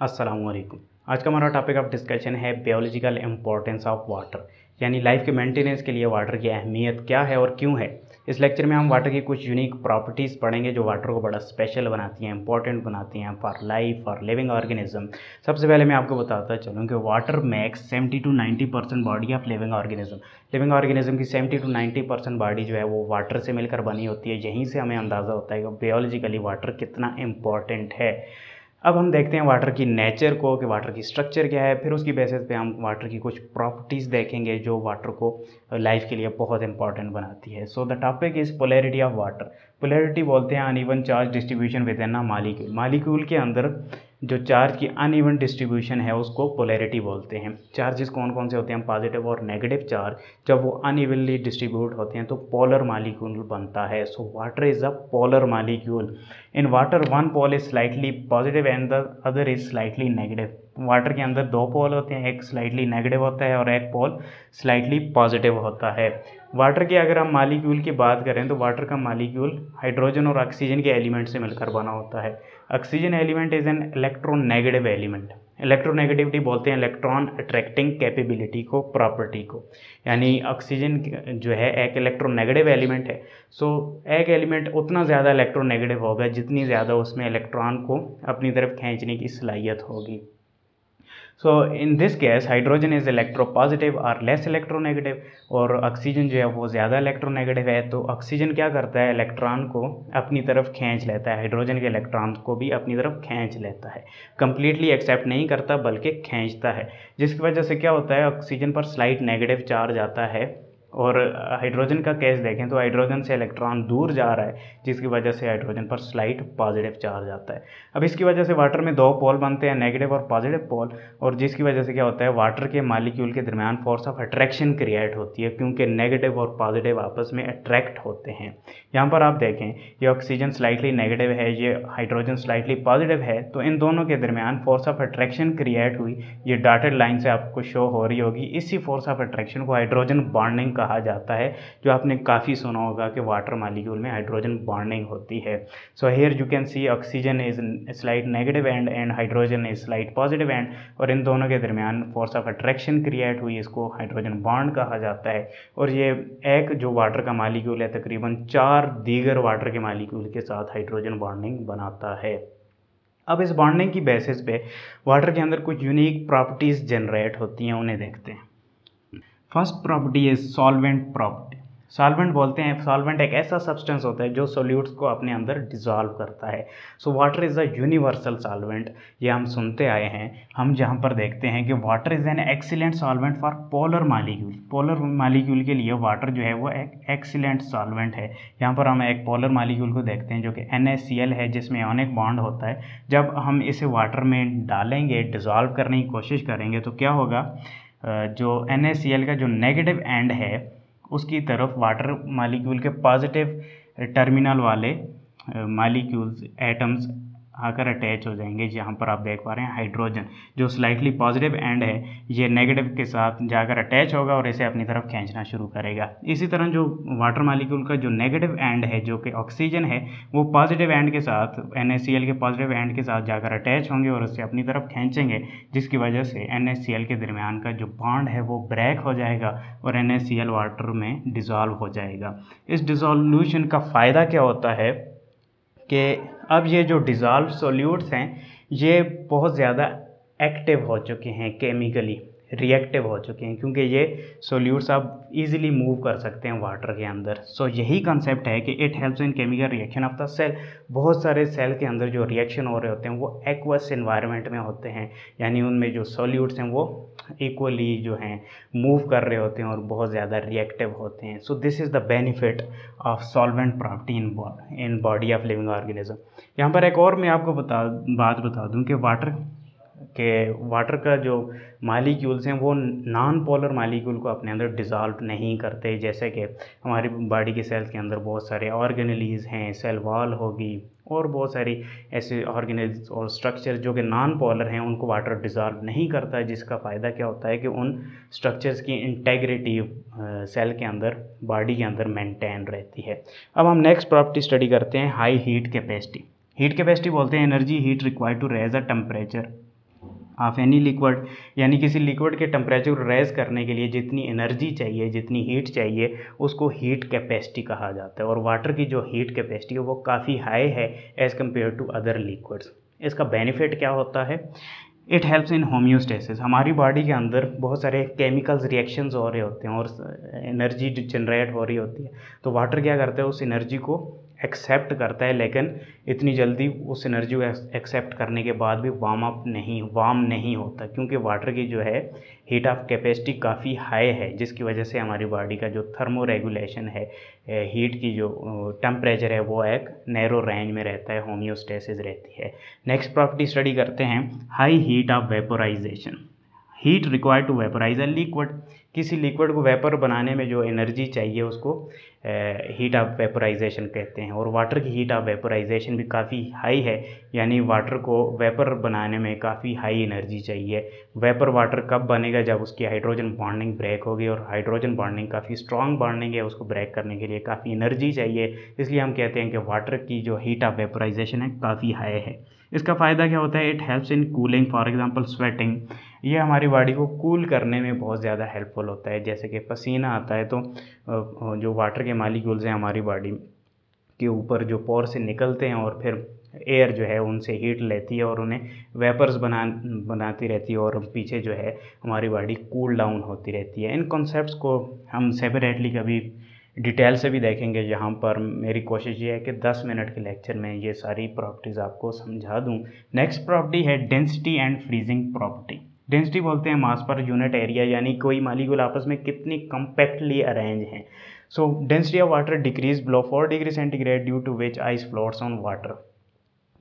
असलकुम आज का हमारा टॉपिक ऑफ़ डिस्कशन है बायोलॉजिकल इम्पोर्टेंस ऑफ़ वाटर यानी लाइफ के मेंटेनेंस के लिए वाटर की अहमियत क्या है और क्यों है? इस लेक्चर में हम वाटर की कुछ यूनिक प्रॉपर्टीज़ पढ़ेंगे जो वाटर को बड़ा स्पेशल बनाती हैं इंपॉर्टेंट बनाती हैं for life for living organism सबसे पहले मैं आपको बताता चलूँ कि water max seventy to ninety percent body of living organism living organism की seventy to ninety percent body जो है वो वाटर से मिलकर बनी होती है। यहीं से हमें अंदाज़ा होता है कि बायोलॉजिकली वाटर कितना इंपॉर्टेंट है। अब हम देखते हैं वाटर की नेचर को कि वाटर की स्ट्रक्चर क्या है, फिर उसकी बेसिस पे हम वाटर की कुछ प्रॉपर्टीज़ देखेंगे जो वाटर को लाइफ के लिए बहुत इंपॉर्टेंट बनाती है। So the topic is polarity of water polarity बोलते हैं uneven charge distribution with an molecule molecule के अंदर जो चार्ज की अनइवन डिस्ट्रीब्यूशन है, उसको पोलैरिटी बोलते हैं। चार्जेस कौन कौन से होते हैं? पॉजिटिव और नेगेटिव चार्ज जब वो अनइवनली डिस्ट्रीब्यूट होते हैं तो पोलर मालिक्यूल बनता है। So water is a polar molecule in water one pole is slightly positive and the other is slightly negative water के अंदर दो पोल होते हैं, एक स्लाइटली नेगेटिव होता है और एक पोल स्लाइटली पॉजिटिव होता है। वाटर के अगर हम मालिक्यूल की बात करें तो वाटर का मालिक्यूल हाइड्रोजन और ऑक्सीजन के एलिमेंट से मिलकर बना होता है। Oxygen element is an electronegative element electronegativity बोलते हैं इलेक्ट्रॉन अट्रैक्टिंग कैपेबिलिटी को प्रॉपर्टी को। यानी ऑक्सीजन जो है, एक इलेक्ट्रोनेगेटिव एलिमेंट है। सो एक एलिमेंट उतना ज़्यादा इलेक्ट्रोनेगेटिव होगा जितनी ज़्यादा उसमें इलेक्ट्रॉन को अपनी तरफ़ खींचने की सलाहियत होगी। So in this case hydrogen is electropositive और लेस इलेक्ट्रोनेगेटिव और ऑक्सीजन जो है वो ज़्यादा इलेक्ट्रोनेगेटिव है तो ऑक्सीजन क्या करता है? इलेक्ट्रॉन को अपनी तरफ़ खींच लेता है। हाइड्रोजन के इलेक्ट्रॉन को भी अपनी तरफ़ खींच लेता है। कंप्लीटली एक्सेप्ट नहीं करता, बल्कि खींचता है। जिसकी वजह से क्या होता है? ऑक्सीजन पर स्लाइट नेगेटिव चार्ज आता है। और हाइड्रोजन का केस देखें तो हाइड्रोजन से इलेक्ट्रॉन दूर जा रहा है, जिसकी वजह से हाइड्रोजन पर स्लाइट पॉजिटिव चार्ज आता है। अब इसकी वजह से वाटर में दो पोल बनते हैं नेगेटिव और पॉजिटिव पोल और जिसकी वजह से क्या होता है वाटर के मालिक्यूल के दरमियान फोर्स ऑफ़ अट्रैक्शन क्रिएट होती है, क्योंकि नेगेटिव और पॉजिटिव आपस में अट्रैक्ट होते हैं। यहाँ पर आप देखें, ये ऑक्सीजन स्लाइटली नेगेटिव है, ये हाइड्रोजन स्लाइटली पॉजिटिव है तो इन दोनों के दरमियान फोर्स ऑफ़ अट्रैक्शन क्रिएट हुई, ये डाटेड लाइन से आपको शो हो रही होगी, इसी फोर्स ऑफ़ अट्रैक्शन को हाइड्रोजन बॉन्डिंग कहा जाता है, जो आपने काफ़ी सुना होगा कि वाटर मालिक्यूल में हाइड्रोजन बॉन्डिंग होती है। So here you can see oxygen is slight negative and and hydrogen is slight positive and और इन दोनों के दरमियान फोर्स ऑफ़ अट्रैक्शन क्रिएट हुई इसको हाइड्रोजन बॉन्ड कहा जाता है। और ये एक जो वाटर का मालिक्यूल है, तकरीबन चार दीगर वाटर के मालिक्यूल के साथ हाइड्रोजन बॉन्डिंग बनाता है। अब इस बॉन्डिंग की बेसिस पे वाटर के अंदर कुछ यूनिक प्रॉपर्टीज़ जनरेट होती हैं, उन्हें देखते हैं। First property is solvent property. Solvent बोलते हैं, सॉल्वेंट एक ऐसा सब्सटेंस होता है जो सोल्यूट्स को अपने अंदर डिजॉल्व करता है। So water is a universal solvent ये हम सुनते आए हैं। हम जहाँ पर देखते हैं कि water is an excellent solvent for polar molecule polar molecule के लिए वाटर जो है वो एक एक्सीलेंट सॉल्वेंट है। यहाँ पर हम एक पोलर मालिक्यूल को देखते हैं जो कि एन है, जिसमें अनेक बॉन्ड होता है। जब हम इसे वाटर में डालेंगे डिजॉल्व करने की कोशिश करेंगे तो क्या होगा? जो एन का जो नेगेटिव एंड है, उसकी तरफ़ वाटर मालिक्यूल के पॉजिटिव टर्मिनल वाले मालिक्यूल्स एटम्स आकर अटैच हो जाएँगे। जहाँ पर आप देख पा रहे हैं हाइड्रोजन जो स्लाइटली पॉजिटिव एंड है, ये नेगेटिव के साथ जाकर अटैच होगा और इसे अपनी तरफ़ खींचना शुरू करेगा। इसी तरह जो वाटर मालिक्यूल का जो नेगेटिव एंड है, जो कि ऑक्सीजन है, वो पॉजिटिव एंड के साथ एन के पॉजिटिव एंड के साथ जाकर अटैच होंगे और उसे अपनी तरफ़ खींचेंगे, जिसकी वजह से एन के दरमियान का जो बॉन्ड है, वो ब्रेक हो जाएगा और एन वाटर में डिज़ोल्व हो जाएगा। इस डिज़ोल्यूशन का फ़ायदा क्या होता है कि अब ये जो डिज़ॉल्व सोल्यूट्स हैं ये बहुत ज़्यादा एक्टिव हो चुके हैं केमिकली रिएक्टिव हो चुके हैं क्योंकि ये सोल्यूट्स आप इजीली मूव कर सकते हैं वाटर के अंदर। सो so, यही कंसेप्ट है कि it helps in chemical reaction of the cell बहुत सारे सेल के अंदर जो रिएक्शन हो रहे होते हैं वो एक्वस इन्वायरमेंट में होते हैं। यानी उनमें जो सोल्यूट्स हैं वो इक्वली जो हैं मूव कर रहे होते हैं और बहुत ज़्यादा रिएक्टिव होते हैं। So this is the benefit of solvent property in in body of living organism यहाँ पर एक और मैं आपको बता बात बता दूँ कि वाटर के वाटर का जो मालिक्यूल्स हैं, वो नॉन पोलर मालिक्यूल को अपने अंदर डिज़ोल्व नहीं करते। जैसे कि हमारी बॉडी के सेल्स के अंदर बहुत सारे ऑर्गेनलीज हैं सेल वॉल होगी और बहुत सारी ऐसे ऑर्गेनिज और स्ट्रक्चर जो कि नॉन पोलर हैं, उनको वाटर डिज़ोल्व नहीं करता है जिसका फ़ायदा क्या होता है कि उन स्ट्रक्चर्स की इंटेग्रिटी सेल के अंदर बॉडी के अंदर मेंटेन रहती है। अब हम नेक्स्ट प्रॉपर्टी स्टडी करते हैं high heat capacity heat capacity बोलते हैं energy heat required to raise a temperature of any liquid यानी किसी लिक्विड के टेम्परेचर रेज करने के लिए जितनी एनर्जी चाहिए, जितनी हीट चाहिए, उसको हीट कैपेसिटी कहा जाता है। और वाटर की जो हीट कैपेसिटी है, वो काफ़ी हाई है as compare to other liquids इसका बेनिफिट क्या होता है? इट हेल्प्स इन होम्योस्टेसिस हमारी बॉडी के अंदर बहुत सारे केमिकल्स रिएक्शंस हो रहे होते हैं और एनर्जी जनरेट हो रही होती है। तो वाटर क्या करता है? उस एनर्जी को एक्सेप्ट करता है, लेकिन इतनी जल्दी उस एनर्जी को एक्सेप्ट करने के बाद भी वार्म अप नहीं वार्म नहीं होता, क्योंकि वाटर की जो है हीट ऑफ़ कैपेसिटी काफ़ी हाई है, जिसकी वजह से हमारी बॉडी का जो थर्मो रेगुलेशन है हीट की जो टेम्परेचर है, वो एक नैरो रेंज में रहता है होम्योस्टेसिस रहती है। नेक्स्ट प्रॉपर्टी स्टडी करते हैं high heat of vaporisation heat required to vaporise a liquid किसी लिक्विड को वेपर बनाने में जो एनर्जी चाहिए उसको हीट ऑफ़ वेपराइजेशन कहते हैं। और वाटर की हीट ऑफ़ वेपराइजेशन भी काफ़ी हाई है, यानी वाटर को वेपर बनाने में काफ़ी हाई एनर्जी चाहिए। वेपर वाटर कब बनेगा? जब उसकी हाइड्रोजन बॉन्डिंग ब्रेक होगी और हाइड्रोजन बॉन्डिंग काफ़ी स्ट्रॉन्ग बॉन्डिंग है, उसको ब्रेक करने के लिए काफ़ी एनर्जी चाहिए। इसलिए हम कहते हैं कि वाटर की जो हीट ऑफ़ वेपराइजेशन है, काफ़ी हाई है। इसका फ़ायदा क्या होता है? It helps in cooling for example sweating ये हमारी बॉडी को कूल करने में बहुत ज़्यादा हेल्पफुल होता है। जैसे कि पसीना आता है तो जो वाटर के मालिक्यूल्स हैं हमारी बॉडी के ऊपर जो पोर से निकलते हैं और फिर एयर जो है उनसे हीट लेती है और उन्हें वेपर्स बना, बनाती रहती है और पीछे जो है हमारी बॉडी कूल डाउन होती रहती है। इन कॉन्सेप्ट्स को हम सेपरेटली कभी डिटेल से भी देखेंगे। यहाँ पर मेरी कोशिश ये है कि 10 मिनट के लेक्चर में ये सारी प्रॉपर्टीज़ आपको समझा दूँ। नेक्स्ट प्रॉपर्टी है density and freezing property. Density बोलते हैं मास पर यूनिट एरिया, यानी कोई मालिक्यूल आपस में कितनी कम्पैक्टली अरेंज हैं। So density of water decrease below four degree centigrade due to which ice floats on water.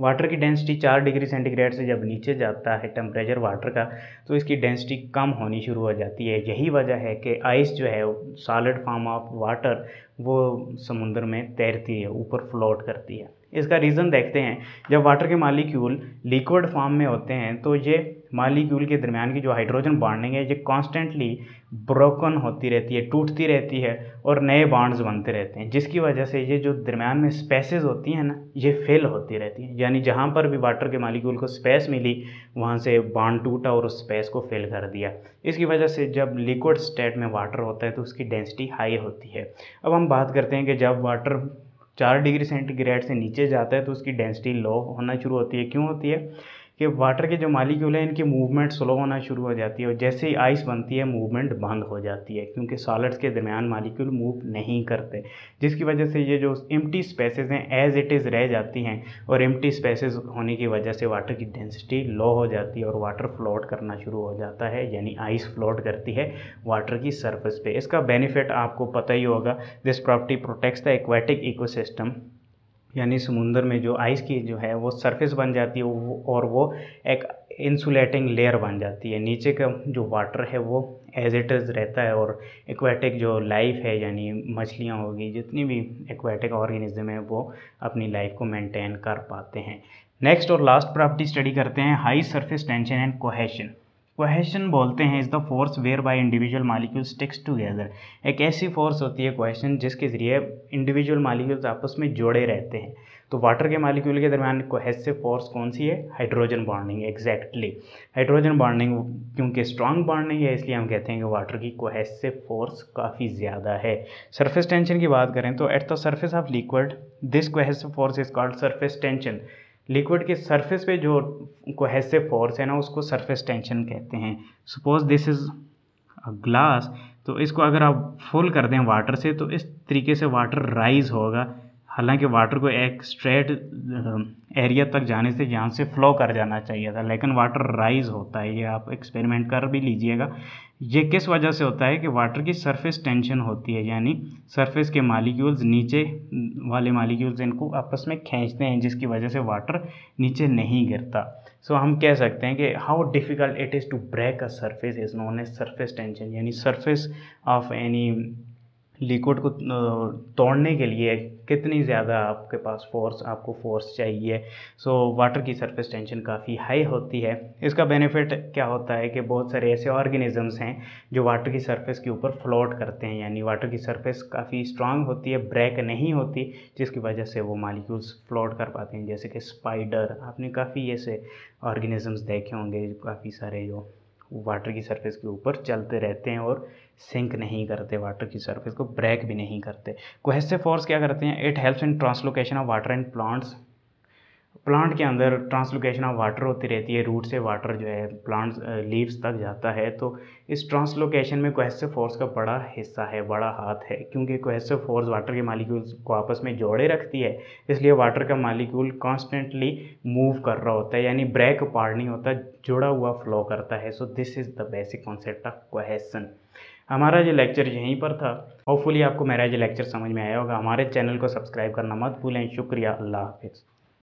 Water की डेंसिटी चार डिग्री सेंटीग्रेड से जब नीचे जाता है टेम्परेचर वाटर का तो इसकी डेंसिटी कम होनी शुरू हो जाती है। यही वजह है कि आइस जो है सॉलिड फॉर्म ऑफ़ वाटर वो समुंदर में तैरती है, ऊपर फ्लोट करती है। इसका रीज़न देखते हैं। जब वाटर के मालिक्यूल लिक्विड फॉर्म में होते हैं तो ये मालिक्यूल के दरमियान की जो हाइड्रोजन बॉन्डिंग है, ये कॉन्स्टेंटली ब्रोकन होती रहती है, टूटती रहती है और नए बॉन्ड्स बनते रहते हैं। जिसकी वजह से ये जो दरमियान में स्पेसेस होती हैं ना, ये फेल होती रहती हैं। यानी जहाँ पर भी वाटर के मालिक्यूल को स्पेस मिली, वहाँ से बॉन्ड टूटा और उस स्पेस को फेल कर दिया। इसकी वजह से जब लिक्विड स्टेट में वाटर होता है तो उसकी डेंसिटी हाई होती है। अब हम बात करते हैं कि जब वाटर चार डिग्री सेंटीग्रेड से नीचे जाता है तो उसकी डेंसिटी लो होना शुरू होती है। क्यों होती है? कि वाटर के जो मालिक्यूल हैं, इनकी मूवमेंट स्लो होना शुरू हो जाती है और जैसे ही आइस बनती है मूवमेंट बंद हो जाती है, क्योंकि सॉलिड्स के दरमियान मालिक्यूल मूव नहीं करते। जिसकी वजह से ये जो एम्प्टी स्पेसेस हैं एज इट इज़ रह जाती हैं और एम्प्टी स्पेसेस होने की वजह से वाटर की डेंसिटी लो हो जाती है और वाटर फ्लोट करना शुरू हो जाता है, यानी आइस फ्लोट करती है वाटर की सरफेस पे। इसका बेनिफिट आपको पता ही होगा। This property protects the aquatic ecosystem यानी समुंदर में जो आइस की जो है वो सरफेस बन जाती है और वो एक इंसुलेटिंग लेयर बन जाती है। नीचे का जो वाटर है वो एज इट इज़ रहता है और एक्वेटिक जो लाइफ है, यानी मछलियाँ होगी, जितनी भी एक्वेटिक ऑर्गेनिज्म है, वो अपनी लाइफ को मेंटेन कर पाते हैं। नेक्स्ट और लास्ट प्रॉपर्टी स्टडी करते हैं high surface tension and cohesion question बोलते हैं is the force whereby individual molecule sticks together एक ऐसी फोर्स होती है क्वेश्चन जिसके ज़रिए इंडिविजुअल मालिक्यूल्स आपस में जोड़े रहते हैं। तो वाटर के मालिक्यूल के दरमियान कोहेसिव फोर्स कौन सी है? Hydrogen bonding exactly hydrogen bonding क्योंकि स्ट्रांग बॉन्डिंग है, इसलिए हम कहते हैं कि वाटर की कोहेसिव फोर्स काफ़ी ज़्यादा है। सरफेस टेंशन की बात करें तो at the surface of liquid this cohesive force is called surface tension liquid के सरफेस पे जो कोहेसिव फोर्स है ना, उसको सरफेस टेंशन कहते हैं। Suppose this is a glass तो इसको अगर आप फुल कर दें वाटर से तो इस तरीके से वाटर राइज होगा। हालाँकि वाटर को एक स्ट्रेट एरिया तक जाने से यहाँ से फ्लो कर जाना चाहिए था, लेकिन वाटर राइज होता है। ये आप एक्सपेरिमेंट कर भी लीजिएगा। ये किस वजह से होता है कि वाटर की सरफेस टेंशन होती है? यानी सरफेस के मालिक्यूल्स नीचे वाले मालिक्यूल्स इनको आपस में खींचते हैं जिसकी वजह से वाटर नीचे नहीं गिरता। सो so, हम कह सकते हैं कि how difficult it is to break a surface is known as surface tension यानी सरफेस ऑफ़ एनी लिक्विड को तोड़ने के लिए कितनी ज़्यादा आपके पास फोर्स आपको फोर्स चाहिए? सो so, वाटर की सरफेस टेंशन काफ़ी हाई होती है। इसका बेनिफिट क्या होता है कि बहुत सारे ऐसे ऑर्गेनिजम्स हैं जो वाटर की सरफेस के ऊपर फ्लोट करते हैं यानी वाटर की सरफेस काफ़ी स्ट्रांग होती है ब्रेक नहीं होती जिसकी वजह से वो मालिक्यूल्स फ्लोट कर पाते हैं। जैसे कि स्पाइडर आपने काफ़ी ऐसे ऑर्गेनिजम्स देखे होंगे काफ़ी सारे जो वाटर की सरफेस के ऊपर चलते रहते हैं और सिंक नहीं करते, वाटर की सरफेस को ब्रेक भी नहीं करते। कोहेसिव फोर्स क्या करते हैं? It helps in translocation of water and plants plant के अंदर ट्रांसलोकेशन ऑफ़ वाटर होती रहती है रूट से वाटर जो है प्लांट लीव्स तक जाता है तो इस ट्रांसलोकेशन में कोहेसिव फोर्स का बड़ा हिस्सा है, बड़ा हाथ है, क्योंकि कोहेसिव फोर्स वाटर के मालिक्यूल्स को आपस में जोड़े रखती है, इसलिए वाटर का मालिक्यूल कॉन्स्टेंटली मूव कर रहा होता है, यानी ब्रेक पार्ट नहीं होता, जुड़ा हुआ फ्लो करता है so this is the basic concept of cohesion हमारा जो लेक्चर यहीं पर था होपफुली आपको मेरा जो लेक्चर समझ में आया होगा, हमारे चैनल को सब्सक्राइब करना मत भूलें, शुक्रिया, अल्लाह हाफिज़।